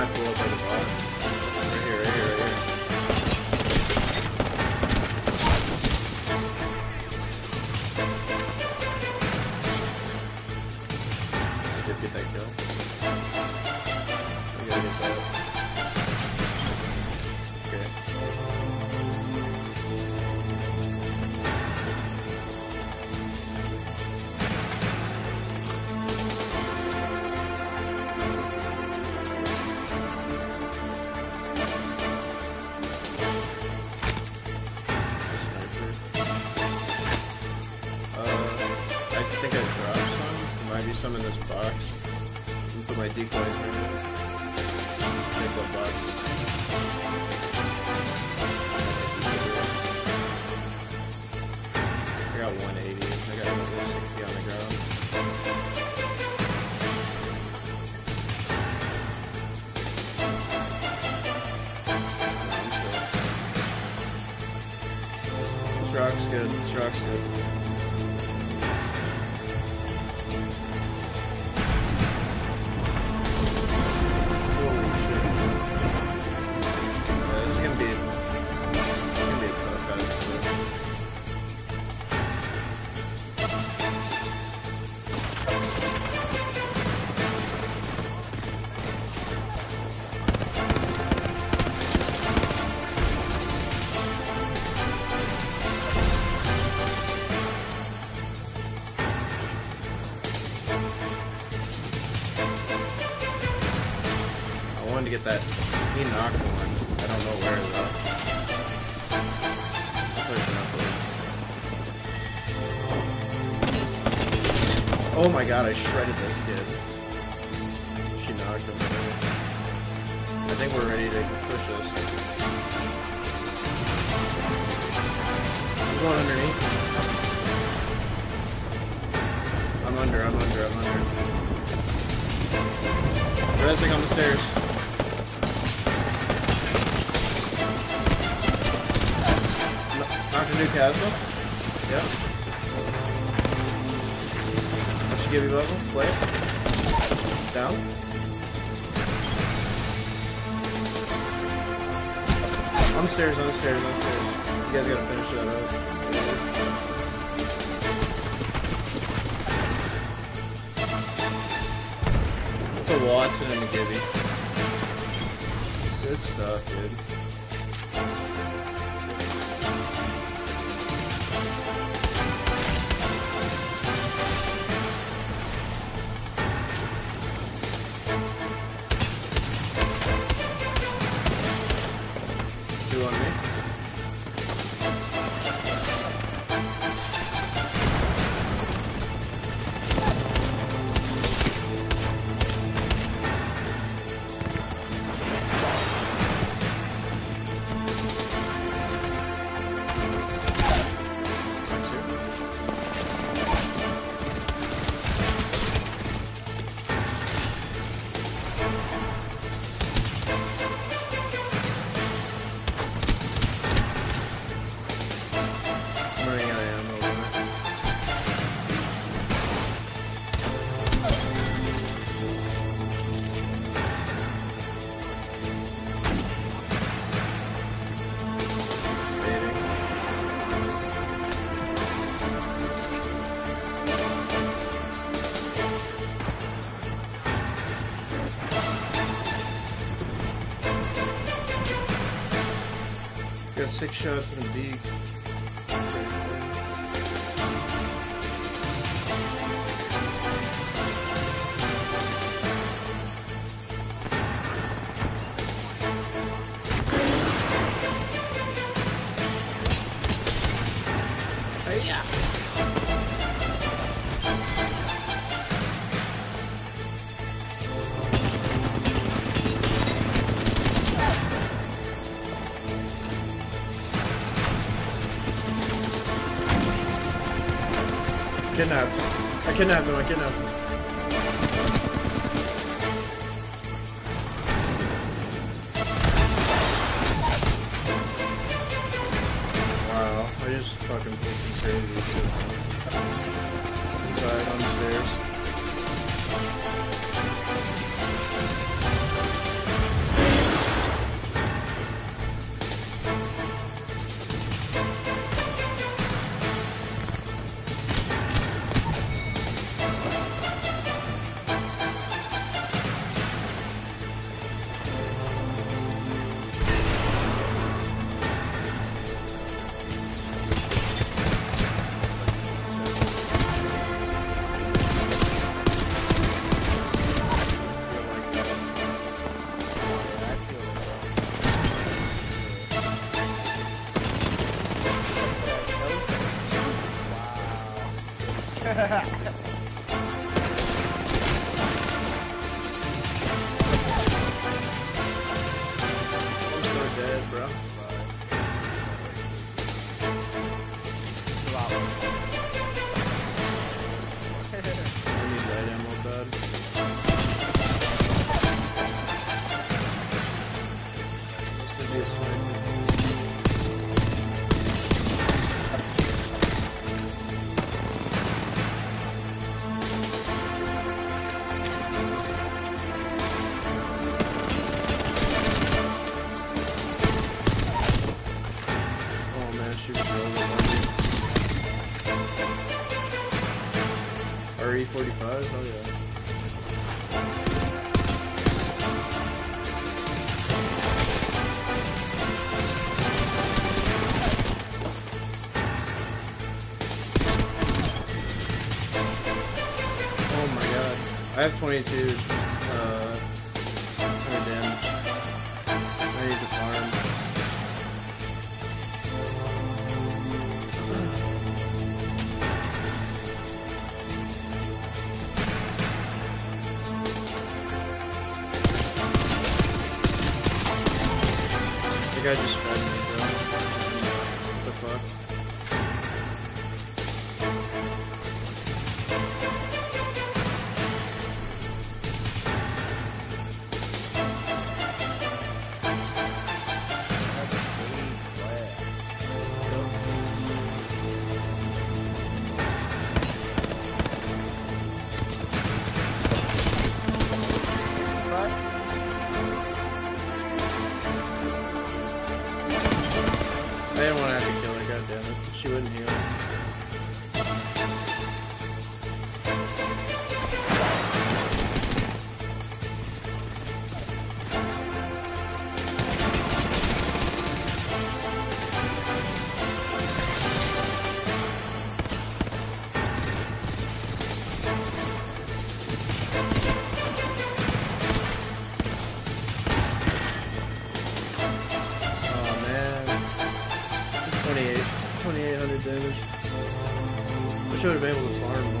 I fall by the bar. Some in this box. Me put my decoy in here. Take that box. I got 180. I got another 60 on the ground. This good. This good. He knocked one. I don't know where though. Oh my god, I shredded this kid. She knocked him. I think we're ready to push this. I'm going underneath. I'm under, I'm under, I'm under. Resing on the stairs. Newcastle. Yep. Should give you level. Play. Down. On the stairs, on the stairs, on the stairs. You guys gotta finish that up. It's a Wattson and a Gibby. Good stuff, dude. Got six shots in the beak. Hey-ya. Kidnapped. I kidnapped him, I kidnapped him. Wow, I just fucking put some crazy shit. Inside, on the stairs. Dead, bro. RE45? Oh yeah. Oh my god. I have 22 The guy just fed me, bro. What the fuck? Should have been able to farm